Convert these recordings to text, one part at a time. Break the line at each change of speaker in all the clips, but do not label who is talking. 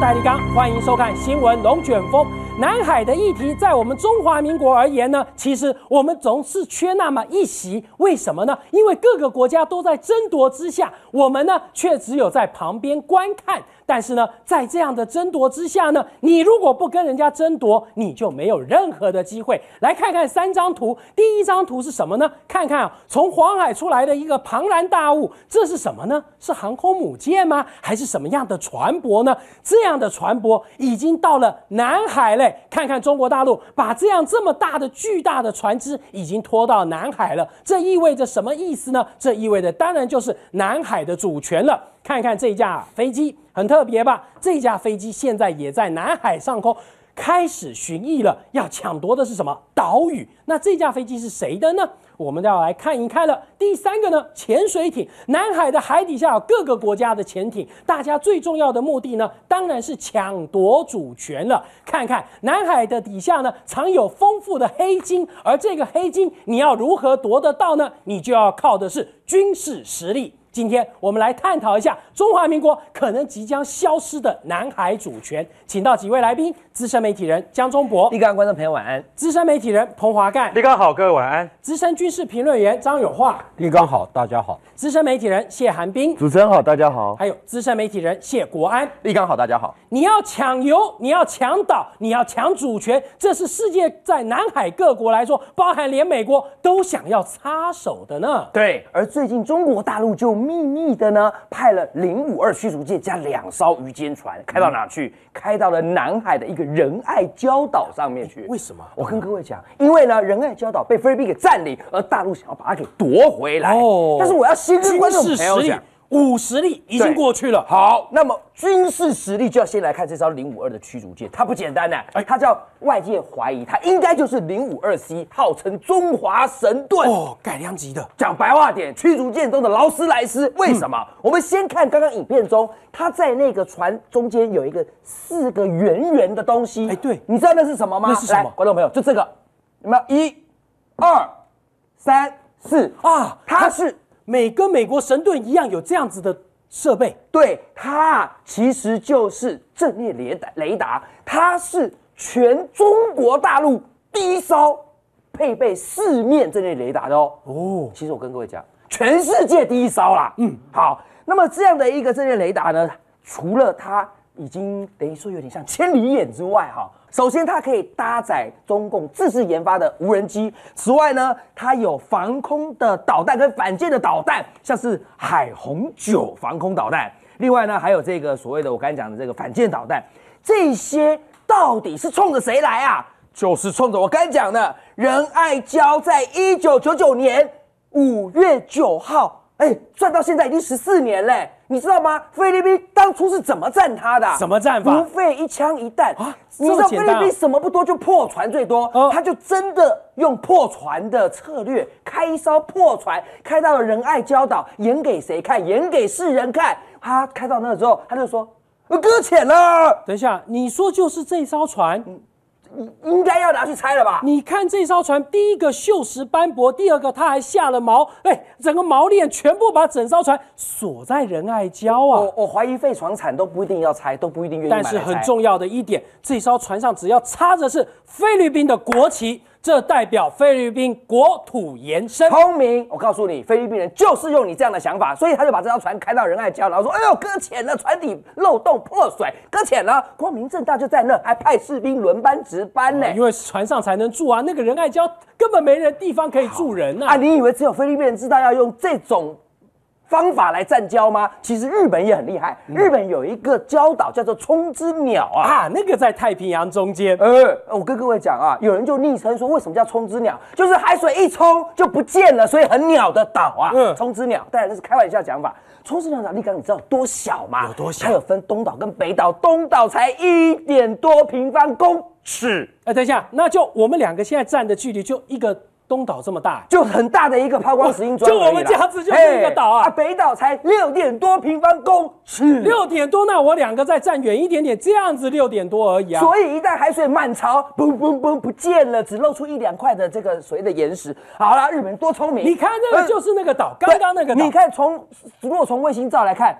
戴立刚，欢迎收看新闻龙卷风。南海的议题，在我们中华民国而言呢，其实我们总是缺那么一席。为什么呢？因为各个国家都在争夺之下，我们呢却只有在旁边观看。但是呢，在这样的争夺之下呢，你如果不跟人家争夺，你就没有任何的机会。来看看三张图，第一张图是什么呢？看看啊，从黄海出来的一个庞然大物，这是什么呢？是航空母舰吗？还是什么样的船舶呢？这样的船舶已经到了南海嘞。看看中国大陆把这样这么大的巨大的船只已经拖到南海了，这意味着什么意思呢？这意味着当然就是南海的主权了。看看这架飞机很特别吧？这架飞机现在也在南海上空开始巡弋了，要抢夺的是什么岛屿？那这架飞机是谁的呢？我们要来看一看了。第三个呢，潜水艇。南海的海底下有各个国家的潜艇，大家最重要的目的呢，当然是抢夺主权了。看看南海的底下呢，藏有丰富的黑金，而这个黑金你要如何夺得到呢？你就要靠的是军事实力。今天我们来探讨一下中华民国可能即将消失的南海主权，请到几位来宾：资深媒体人江中博，
立刚观众朋友晚安；
资深媒体人彭华干，
立刚好，各位晚安；
资深军事评论员张永化，
立刚好，大家好；
资深媒体人谢寒冰，
主持人好，大家好；
还有资深媒体人谢国安，
立刚好，大家好。
你要抢油，你要抢岛，你要抢主权，这是世界在南海各国来说，包含连美国都想要插手的呢。
对，而最近中国大陆就秘密的呢，派了零五二驱逐舰加两艘鱼坚船开到哪去？开到了南海的一个仁爱礁岛上面去。
为什么？
我跟各位讲，因为呢，仁爱礁岛被菲律宾给占领，而大陆想要把它给夺回来。哦，但是我要先跟观众朋友讲。
五实力已经过去了。
好，那么军事实力就要先来看这艘零五二的驱逐舰，它不简单呢。哎，它叫外界怀疑它应该就是零五二 C，号称中华神盾
哦，改良级的。
讲白话点，驱逐舰中的劳斯莱斯。为什么？我们先看刚刚影片中，它在那个船中间有一个四个圆圆的东西。
哎，对，
你知道那是什么吗？
那是什么？
观众朋友，就这个，有没有？一、二、三、四
啊，它是。美跟美国神盾一样有这样子的设备，
对它其实就是阵列雷达，雷达它是全中国大陆第一艘配备四面阵列雷达的哦。哦，其实我跟各位讲，全世界第一艘啦。嗯，好，那么这样的一个阵列雷达呢，除了它已经等于说有点像千里眼之外，哈。首先，它可以搭载中共自制研发的无人机。此外呢，它有防空的导弹跟反舰的导弹，像是海虹九防空导弹。另外呢，还有这个所谓的我刚才讲的这个反舰导弹。这些到底是冲着谁来啊？就是冲着我刚才讲的仁爱礁，在一九九九年五月九号，哎，算到现在已经十四年嘞。你知道吗？菲律宾当初是怎么战他的？
怎么战法？
不费一枪一弹啊！你知道菲律宾什么不多，就破船最多。他就真的用破船的策略，开一艘破船，开到了仁爱礁岛，演给谁看？演给世人看。他开到那之后，他就说：“搁浅了。”
等一下，你说就是这艘船？
应该要拿去拆了吧？
你看这艘船，第一个锈蚀斑驳，第二个它还下了锚，哎，整个锚链全部把整艘船锁在仁爱礁啊！
我我怀疑废船厂都不一定要拆，都不一定愿意
但是很重要的一点，这艘船上只要插着是菲律宾的国旗。这代表菲律宾国土延伸，
聪明。我告诉你，菲律宾人就是用你这样的想法，所以他就把这条船开到仁爱礁，然后说：“哎呦，搁浅了，船底漏洞破水，搁浅了。”光明正大就在那，还派士兵轮班值班呢。
因为船上才能住啊，那个仁爱礁根本没人地方可以住人啊。
啊，你以为只有菲律宾人知道要用这种？方法来占礁吗？其实日本也很厉害。日本有一个礁岛叫做冲之鸟啊，
啊，那个在太平洋中间。
呃，我跟各位讲啊，有人就昵称说，为什么叫冲之鸟？就是海水一冲就不见了，所以很鸟的岛啊。嗯，冲之鸟，当然这是开玩笑讲法。冲之鸟岛，立刚你知道多小吗？
有多小？
它有分东岛跟北岛，东岛才一点多平方公尺。
哎，等一下，那就我们两个现在站的距离就一个。东岛这么大，
就很大的一个抛光石英砖，
就我们家子就是一个岛啊。
北岛才六点多平方公尺，
六点多，那我两个再站远一点点，这样子六点多而已啊。
所以一旦海水满潮，嘣嘣嘣不见了，只露出一两块的这个所谓的岩石。好了，日本人多聪明，
你看那个就是那个岛，刚刚那个。
你看从如果从卫星照来看，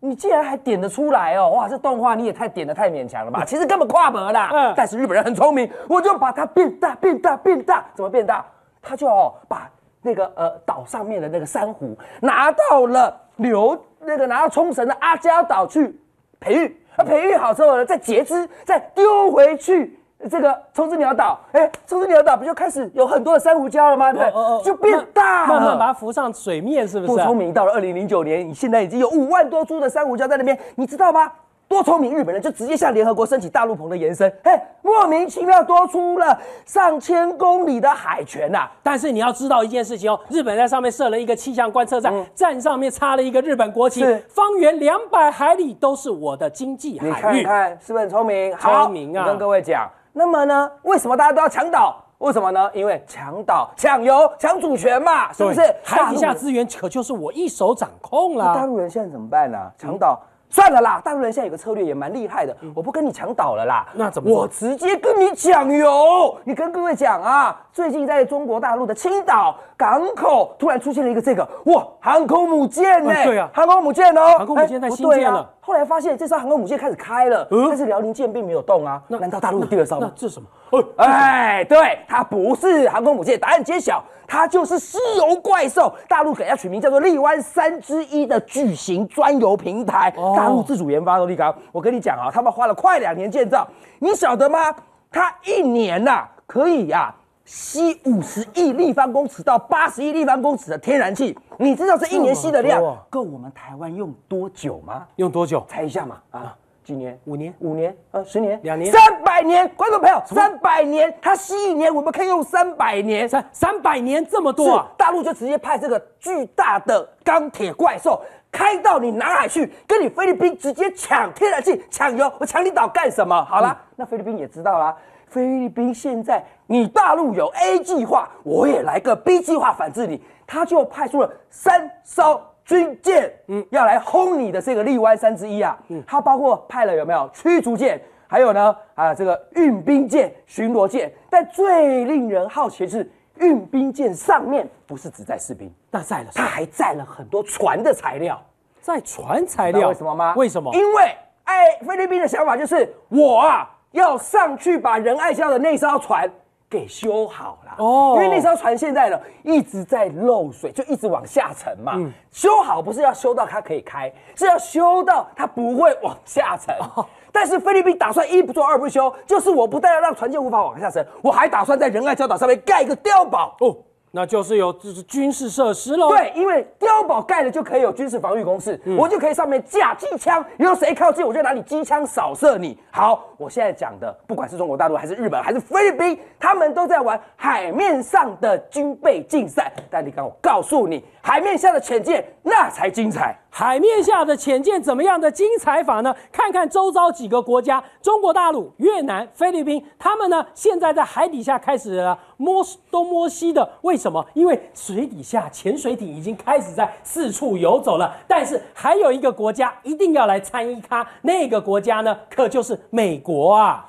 你竟然还点得出来哦！哇，这动画你也太点的太勉强了吧？其实根本跨博啦。
嗯
但是日本人很聪明，我就把它变大、变大、变大。怎么变大？他就哦把那个呃岛上面的那个珊瑚拿到了流那个拿到冲绳的阿加岛去培育，那培育好之后呢，再截肢，再丢回去。这个冲之鸟岛，哎，冲之鸟岛不就开始有很多的珊瑚礁了吗？对不对？
哦哦
就变大了，
慢慢把它浮上水面，是不是？
不聪明！到了二零零九年，你现在已经有五万多株的珊瑚礁在那边，你知道吗？多聪明！日本人就直接向联合国申请大陆棚的延伸，嘿，莫名其妙多出了上千公里的海权呐、
但是你要知道一件事情哦，日本在上面设了一个气象观测站，站上面插了一个日本国旗，方圆两百海里都是我的经济海域。
看看是不是很聪明？好
聪明啊
我跟各位讲，那么呢，为什么大家都要抢岛？为什么呢？因为抢岛、抢油、抢主权嘛，是不是？
海底下资源可就是我一手掌控
那大
啦。
陆人现在怎么办呢、抢岛。算了啦，大陆人现在有个策略也蛮厉害的，我不跟你抢岛了啦，
那怎么
我直接跟你讲油。你跟各位讲啊，最近在中国大陆的青岛港口突然出现了一个这个哇航空母舰呢、
啊对啊。
航空母舰哦，
航空母舰在
哎不对啊
新建了
后来发现这艘航空母舰开始开了，
嗯
但是辽宁舰并没有动啊，那难道大陆有第二艘吗？
那这是什么？哦，
哎，对，它不是航空母舰，答案揭晓，它就是西游怪兽。大陆给它取名叫做荔湾三之一的巨型专油平台，
哦
大陆自主研发的力刚。我跟你讲啊，他们花了快两年建造，你晓得吗？它一年呐、可以呀、吸五十亿立方公尺到八十亿立方公尺的天然气，你知道这一年吸的量够我们台湾用多久吗？
用多久？
猜一下嘛，啊，几年？
五年
五年？呃，十年？
两年
三百年！观众朋友，三百年，它吸一年，我们可以用三百年。
三三百年这么多啊！
大陆就直接派这个巨大的钢铁怪兽开到你南海去，跟你菲律宾直接抢天然气、抢油，我抢你岛干什么？好啦，那菲律宾也知道啦。菲律宾现在你大陆有 A 计划，我也来个 B 计划反制你，他就派出了三艘军舰，嗯，要来轰你的这个力湾三之一啊。嗯，它包括派了有没有驱逐舰，还有呢啊这个运兵舰、巡逻舰，但最令人好奇的是。运兵舰上面不是只载士兵，
那载了什么？
它还载了很多船的材料。
载船材料？
为什么吗？
为什么？
因为哎，菲律宾的想法就是我啊要上去把仁爱礁的那艘船给修好了。
哦
因为那艘船现在呢一直在漏水，就一直往下沉嘛。
嗯
修好不是要修到它可以开，是要修到它不会往下沉。
哦
但是菲律宾打算一不做二不休，就是我不但要让船舰无法往下沉，我还打算在仁爱礁岛上面盖一个碉堡。
哦，那就是有就是军事设施喽。，
对，因为碉堡盖了就可以有军事防御工事，我就可以上面架机枪，有谁靠近我就拿你机枪扫射你。好，我现在讲的，不管是中国大陆还是日本还是菲律宾，他们都在玩海面上的军备竞赛。但你刚我告诉你，海面下的潜舰那才精彩。
海面下的潜舰怎么样的精彩法呢？看看周遭几个国家，中国大陆、越南、菲律宾，他们呢现在在海底下开始了摸东摸西的。为什么？因为水底下潜水艇已经开始在四处游走了。但是还有一个国家一定要来参一咖，那个国家呢，可就是美国啊。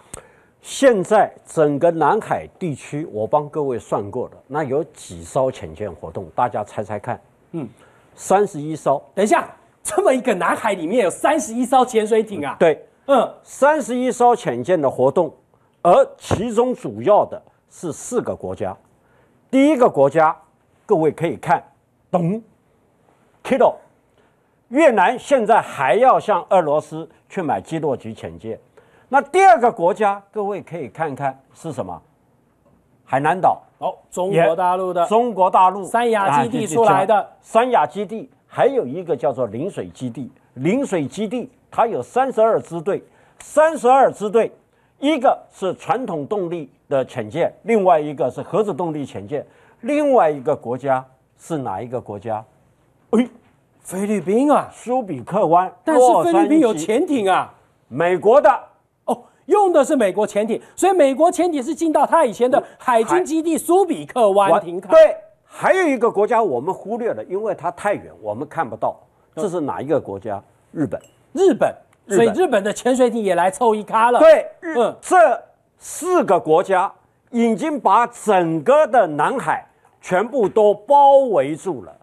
现在整个南海地区，我帮各位算过的，那有几艘潜舰活动？大家猜猜看。嗯，三十一艘。
等一下，这么一个南海里面有三十一艘潜水艇啊。，
对，
嗯，
三十一艘潜舰的活动，而其中主要的是四个国家。第一个国家，各位可以看，懂 Kilo，越南现在还要向俄罗斯去买基洛级潜舰。那第二个国家，各位可以看看是什么？海南岛，
哦，中国大陆的
中国大陆
三亚基地
啊
出来的
三亚基地，还有一个叫做陵水基地。陵水基地它有三十二支队，三十二支队，一个是传统动力的潜舰，另外一个是核子动力潜舰，另外一个国家是哪一个国家？哎，
菲律宾啊，
苏比克湾。
但是菲律宾有，潜艇啊。
美国的
哦，用的是美国潜艇，所以美国潜艇是进到他以前的海军基地苏比克湾停靠。
对，还有一个国家我们忽略了，因为它太远，我们看不到。这是哪一个国家？日本。
日本，所以日本的潜水艇也来凑一咖了。
对，日
嗯
这四个国家已经把整个的南海全部都包围住了，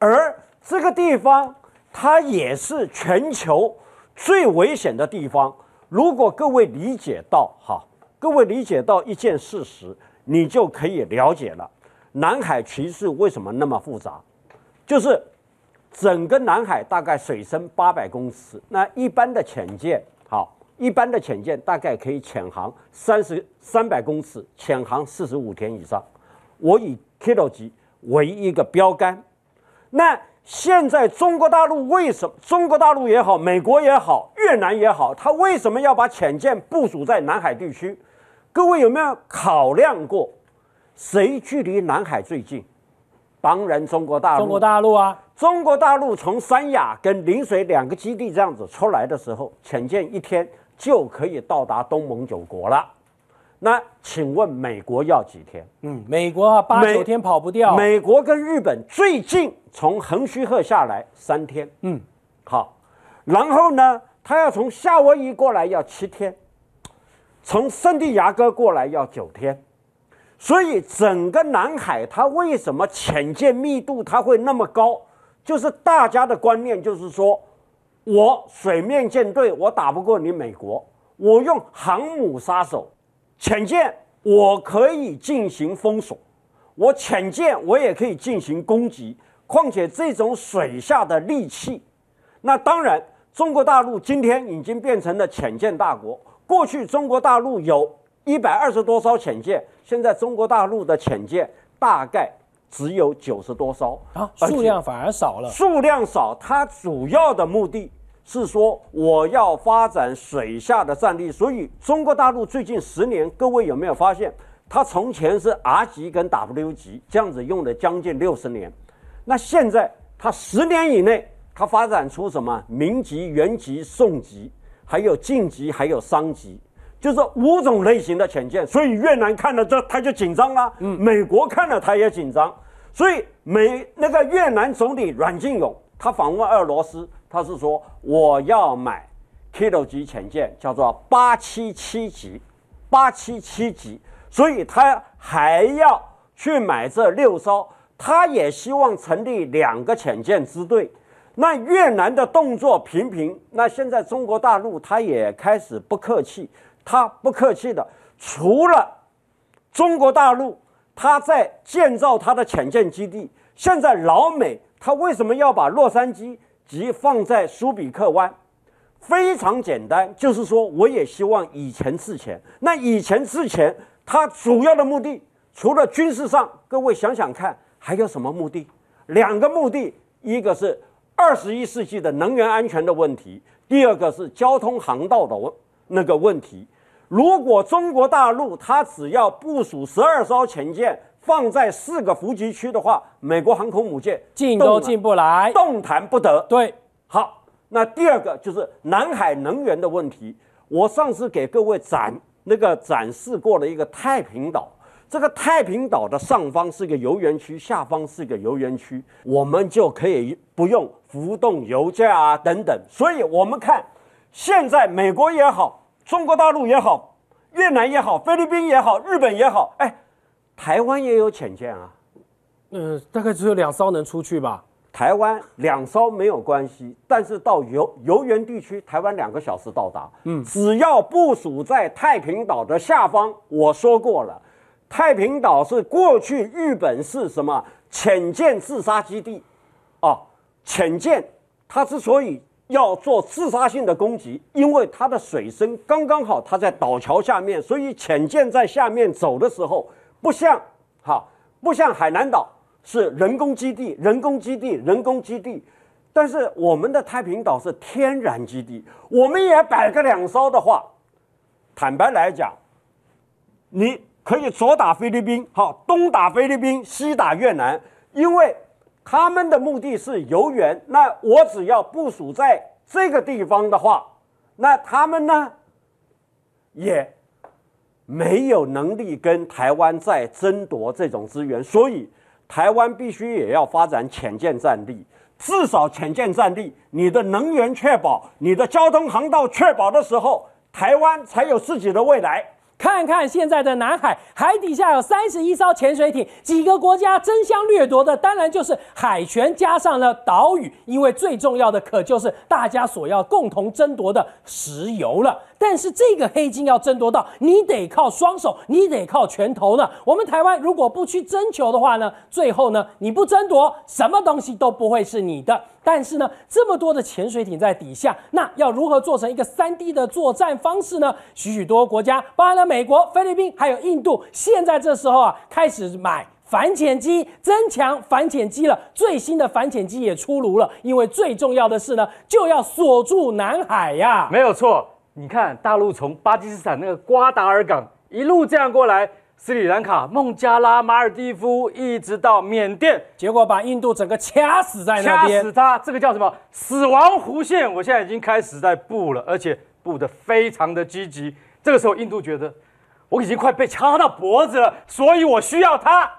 而这个地方它也是全球最危险的地方。如果各位理解到哈，各位理解到一件事实，你就可以了解了。南海局势为什么那么复杂？就是整个南海大概水深八百公尺，那一般的潜舰，好，一般的潜舰大概可以潜航三十三百公尺，潜航四十五天以上。我以 kilo 级为一个标杆。那现在中国大陆为什么？中国大陆也好，美国也好，越南也好，他为什么要把潜舰部署在南海地区？各位有没有考量过？谁距离南海最近？当然，中国大陆。
中国大陆啊！
中国大陆从三亚跟陵水两个基地这样子出来的时候，潜舰一天就可以到达东盟九国了。那请问美国要几天？
嗯，美国啊，八九天跑不掉。
美国跟日本最近从横须贺下来三天。嗯，好。然后呢，他要从夏威夷过来要七天，从圣地亚哥过来要九天。所以整个南海，它为什么潜舰密度它会那么高？就是大家的观念就是说，我水面舰队我打不过你美国，我用航母杀手，潜舰我可以进行封锁，我潜舰我也可以进行攻击。况且这种水下的利器，那当然中国大陆今天已经变成了潜舰大国。过去中国大陆有一百二十多艘潜舰。现在中国大陆的潜舰大概只有九十多艘
啊，数量反而少了。
数量少，它主要的目的是说我要发展水下的战力。所以中国大陆最近十年，各位有没有发现，它从前是 R 级跟 W 级这样子用了将近六十年，那现在它十年以内，它发展出什么民级、原级、宋级，还有晋级，还有商级。就是五种类型的潜舰，所以越南看了这他就紧张了，嗯，美国看了他也紧张，所以美那个越南总理阮晋勇他访问俄罗斯，他是说我要买 kilo 级潜舰，叫做八七七级，八七七级，所以他还要去买这六艘，他也希望成立两个潜舰支队。那越南的动作频频，那现在中国大陆他也开始不客气。他不客气的，除了中国大陆，他在建造他的潜舰基地。现在老美他为什么要把洛杉矶即放在苏比克湾？非常简单，就是说我也希望以前之前。那以前之前，它主要的目的，除了军事上，各位想想看，还有什么目的？两个目的，一个是二十一世纪的能源安全的问题，第二个是交通航道的问那个问题。如果中国大陆它只要部署十二艘潜舰放在四个伏击区的话，美国航空母舰
进都进不来，
动弹不得。
对，
好，那第二个就是南海能源的问题。我上次给各位展那个展示过了一个太平岛，这个太平岛的上方是个油源区，下方是个油源区，我们就可以不用浮动油价啊等等。所以我们看现在美国也好。中国大陆也好，越南也好，菲律宾也好，日本也好，哎，台湾也有潜舰啊，
嗯，大概只有两艘能出去吧。
台湾两艘没有关系，但是到游游园地区，台湾两个小时到达。嗯，只要部署在太平岛的下方，我说过了，太平岛是过去日本是什么潜舰自杀基地，啊，潜舰它之所以。要做自杀性的攻击，因为它的水深刚刚好，它在岛桥下面，所以潜舰在下面走的时候，不像哈，不像海南岛是人工基地，人工基地，人工基地，但是我们的太平岛是天然基地，我们也摆个两艘的话，坦白来讲，你可以左打菲律宾，好，东打菲律宾，西打越南，因为。他们的目的是游园，那我只要部署在这个地方的话，那他们呢，也没有能力跟台湾在争夺这种资源，所以台湾必须也要发展潜舰战力，至少潜舰战力，你的能源确保，你的交通航道确保的时候，台湾才有自己的未来。
看看现在的南海，海底下有三十一艘潜水艇，几个国家争相掠夺的，当然就是海权加上了岛屿，因为最重要的可就是大家所要共同争夺的石油了。但是这个黑金要争夺到，你得靠双手，你得靠拳头呢。我们台湾如果不去征求的话呢，最后呢，你不争夺，什么东西都不会是你的。但是呢，这么多的潜水艇在底下，那要如何做成一个三 D 的作战方式呢？许许多国家，包含了美国、菲律宾还有印度，现在这时候啊，开始买反潜机，增强反潜机了。最新的反潜机也出炉了，因为最重要的是呢，就要锁住南海呀。
没有错，你看大陆从巴基斯坦那个瓜达尔港一路这样过来。斯里兰卡、孟加拉、马尔蒂夫，一直到缅甸，
结果把印度整个掐死在那
掐。死他。这个叫什么？死亡弧线。我现在已经开始在布了，而且布的非常的积极。这个时候，印度觉得我已经快被掐到脖子了，所以我需要它。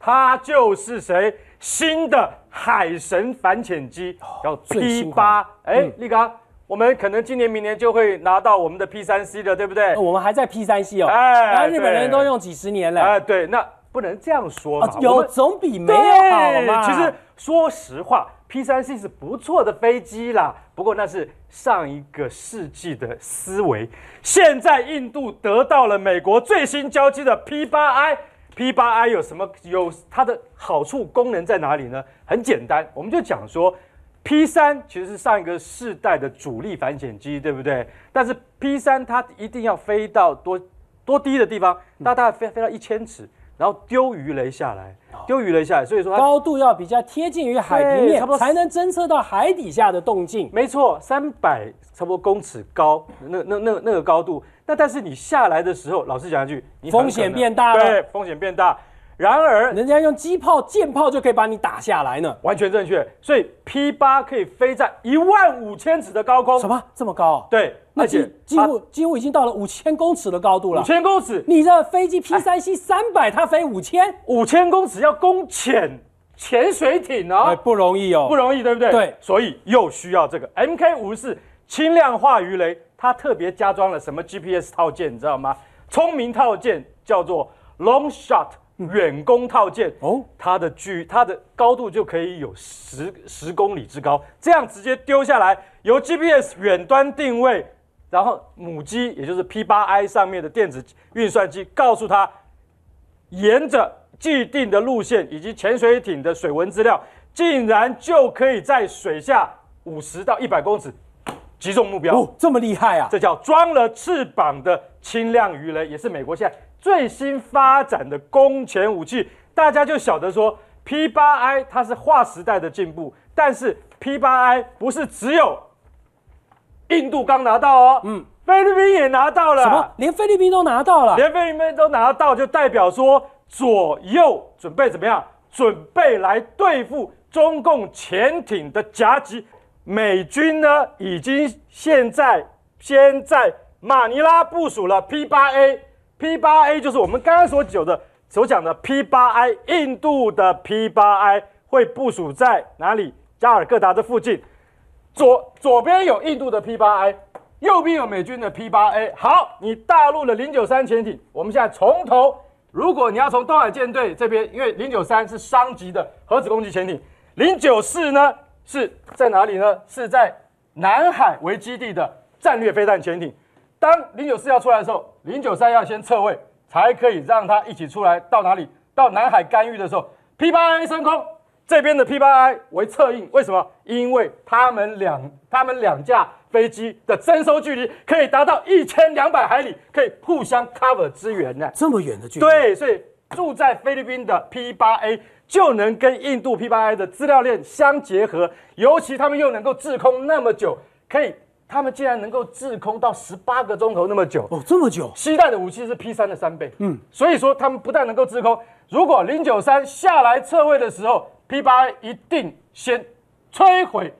它就是谁？新的海神反潜机，叫
最
P 八。哎，立刚，我们可能今年、明年就会拿到我们的 P 三 C 了，对不对？
我们还在 P 三 C 哦，
哎
然后日本人都用几十年了。
哎，对，那不能这样说嘛
啊，。有总比没有好嘛。
其实说实话，P 三 C 是不错的飞机啦，不过那是上一个世纪的思维。现在印度得到了美国最新交机的 P 八 I。P 八 I 有什么有它的好处功能在哪里呢？很简单，我们就讲说，P 三其实是上一个世代的主力反潜机，对不对？但是 P 三它一定要飞到多多低的地方，它大概飞飞到一千尺，然后丢鱼雷下来，丢鱼雷下来，所以说它
高度要比较贴近于海平面
差不，多
才能侦测到海底下的动静。
没错，三百差不多公尺高，那那那那个高度。那但是你下来的时候，老实讲一句，你
风险变大了
对，风险变大。然而
人家用机炮、舰炮就可以把你打下来呢。
完全正确，所以 P 八可以飞在一万五千尺的高空。
什？么这么高？
对，
那
而且
几几乎几乎已经到了五千公尺的高度
五
了。
千公尺，
你这飞机 P 三 C 三百，它飞五千，
五千公尺要攻潜潜水艇哦。
哎，不容易哦。
不容易，对不对？
对
所以又需要这个 MK 五四轻量化鱼雷，它特别加装了什么 GPS 套件，你知道吗？聪明套件叫做 Long Shot 远攻套件
哦
哦，它的距它的高度就可以有十十公里之高，这样直接丢下来，由 GPS 远端定位，然后母机也就是 P 八 I 上面的电子运算机告诉它沿着既定的路线以及潜水艇的水文资料，竟然就可以在水下五十到一百公尺击中目标。
哦，这么厉害啊！
这叫装了翅膀的轻量鱼雷，也是美国现在最新发展的攻潜武器大家就晓得说 p 八 i 它是划时代的进步但是 p 八 i 不是只有印度刚拿到哦嗯。菲律宾也拿到了。
什么？连菲律宾都拿到了？
连菲律宾都拿到就代表说左右准备怎么样？准备来对付中共潜艇的夹击。美军呢已经现在先在马尼拉部署了 p 八 a P 八 A 就是我们刚刚所讲的，所讲的 P 八 I，印度的 P 八 I 会部署在哪里？加尔各答的附近，左左边有印度的 P 八 I，右边有美军的 P 八 A。好，你大陆的零九三潜艇，我们现在从头，如果你要从东海舰队这边，因为零九三是商级的核子攻击潜艇，零九四呢是在哪里呢？是在南海为基地的战略飞弹潜艇。当零九四要出来的时候。零九三要先撤位，才可以让它一起出来。到哪里？到南海干预的时候，P 八 A 升空，这边的 P 八 I 为侧应。为什么？因为他们两他们两架飞机的征收距离可以达到一千两百海里，可以互相 cover 支援呢。
这么远的距离？，
对，所以住在菲律宾的 P 八 A 就能跟印度 P 八 I 的资料链相结合，尤其他们又能够滞空那么久，可以，他们竟然能够滞空到十八个钟头那么久。
哦，这么久。
西弹的武器是 P 三的三倍，嗯，所以说他们不但能够制空，如果零九三下来撤位的时候，P 八一定先摧毁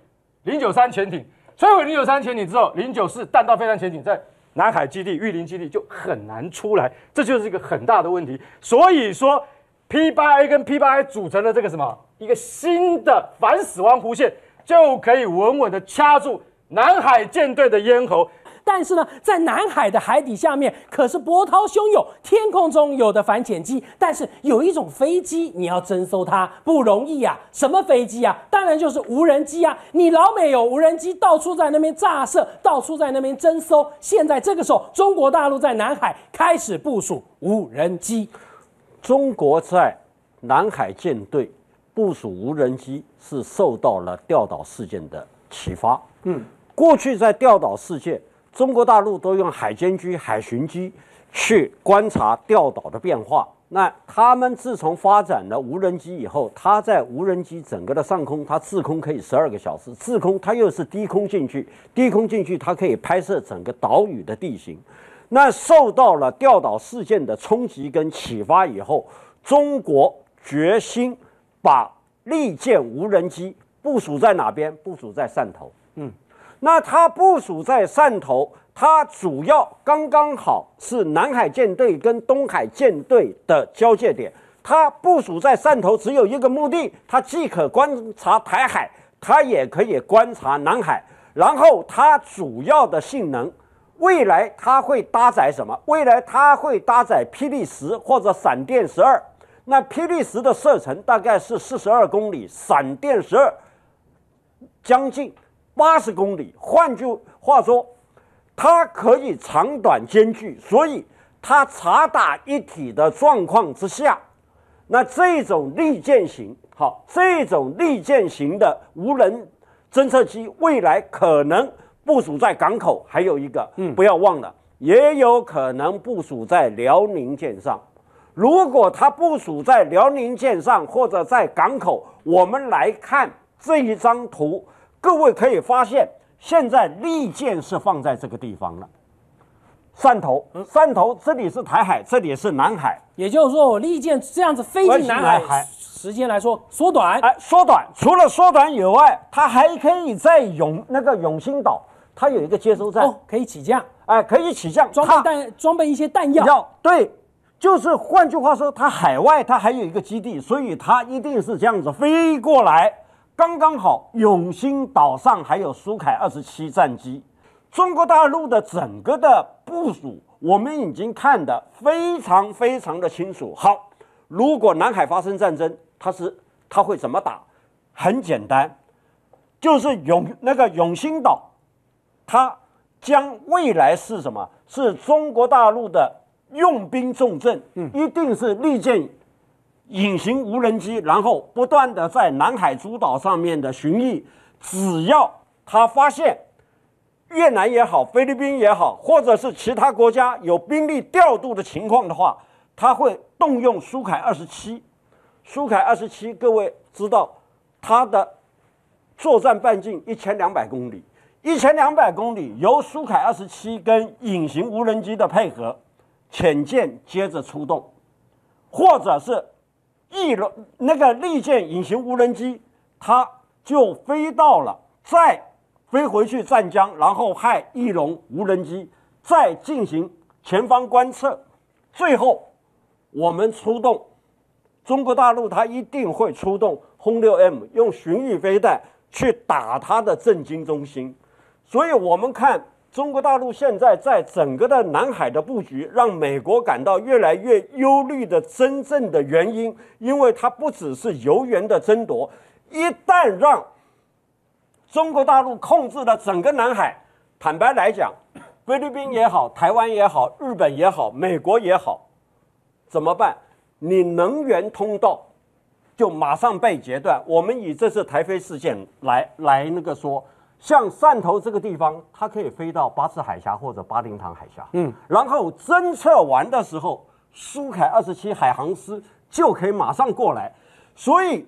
零九三潜艇，摧毁零九三潜艇之后，零九四弹道飞弹潜艇在南海基地、玉林基地就很难出来，这就是一个很大的问题。所以说，P 八 A 跟 P 八 A 组成了这个什么一个新的反死亡弧线，就可以稳稳的掐住南海舰队的咽喉。
但是呢，在南海的海底下面可是波涛汹涌，天空中有的反潜机，但是有一种飞机你要征收它不容易呀。什么飞机啊？当然就是无人机啊！你老美有无人机到处在那边炸射，到处在那边征收。现在这个时候，中国大陆在南海开始部署无人机。
中国在南海舰队部署无人机是受到了钓岛事件的启发。嗯，过去在钓岛事件，中国大陆都用海监局、海巡机去观察钓岛的变化。那他们自从发展了无人机以后，它在无人机整个的上空，它滞空可以十二个小时，滞空它又是低空进去，低空进去它可以拍摄整个岛屿的地形。那受到了钓岛事件的冲击跟启发以后，中国决心把利剑无人机部署在哪边？部署在汕头。那它部署在汕头。它主要刚刚好是南海舰队跟东海舰队的交界点，它部署在汕头只有一个目的，它既可观察台海，它也可以观察南海。然后它主要的性能，未来它会搭载什么？未来它会搭载霹雳十或者闪电十二。那霹雳十的射程大概是四十二公里，闪电十二将近八十公里。换句话说。它可以长短兼具，所以它察打一体的状况之下，那这种利剑型，好，这种利剑型的无人侦测机，未来可能部署在港口，还有一个，嗯，不要忘了，也有可能部署在辽宁舰上。如果它部署在辽宁舰上或者在港口，我们来看这一张图，各位可以发现。现在利剑是放在这个地方了，汕头，汕头这里是台海，这里是南海，
也就是说，我利剑这样子飞进南海，时间来说缩短，
哎，缩短。除了缩短以外，它还可以在永那个永兴岛，它有一个接收站，
可以起降，
哎，可以起降，
装备弹，装备一些弹药。
对，就是换句话说，它海外它还有一个基地，所以它一定是这样子飞过来。刚刚好，永兴岛上还有苏凯二十七战机。中国大陆的整个的部署，我们已经看得非常非常的清楚。好，如果南海发生战争，它是它会怎么打？很简单，就是永那个永兴岛，它将未来是什么？是中国大陆的用兵重镇，嗯，一定是利剑。隐形无人机，然后不断的在南海诸岛上面的巡弋，只要他发现越南也好，菲律宾也好，或者是其他国家有兵力调度的情况的话，他会动用苏凯二十七。苏凯二十七，各位知道它的作战半径一千两百公里，一千两百公里由苏凯二十七跟隐形无人机的配合，潜舰接着出动，或者是。翼龙那个利剑隐形无人机，它就飞到了，再飞回去湛江，然后派翼龙无人机再进行前方观测，最后我们出动，中国大陆它一定会出动轰六 M 用巡弋飞弹去打它的震惊中心，所以我们看。中国大陆现在在整个的南海的布局，让美国感到越来越忧虑的真正的原因，因为它不只是油源的争夺，一旦让中国大陆控制了整个南海，坦白来讲，菲律宾也好，台湾也好，日本也好，美国也好，怎么办？你能源通道就马上被截断。我们以这次台飞事件来来那个说。像汕头这个地方，它可以飞到巴士海峡或者巴林塘海峡，嗯，然后侦测完的时候，苏凯二十七海航师就可以马上过来。所以，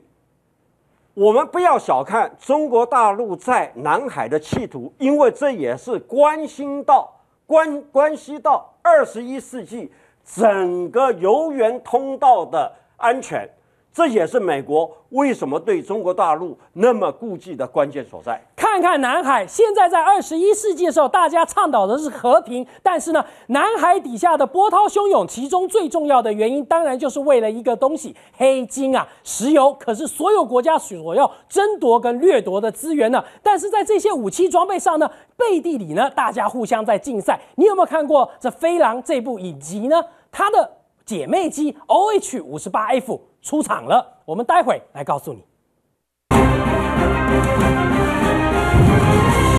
我们不要小看中国大陆在南海的企图，因为这也是关心到关关系到二十一世纪整个油源通道的安全。这也是美国为什么对中国大陆那么顾忌的关键所在。
看看南海，现在在二十一世纪的时候，大家倡导的是和平，但是呢，南海底下的波涛汹涌，其中最重要的原因，当然就是为了一个东西——黑金啊，石油。可是所有国家所要争夺跟掠夺的资源呢？但是在这些武器装备上呢，背地里呢，大家互相在竞赛。你有没有看过这《飞狼》这部影集呢？它的姐妹机 OH 五十八 F 出场了，我们待会来告诉你。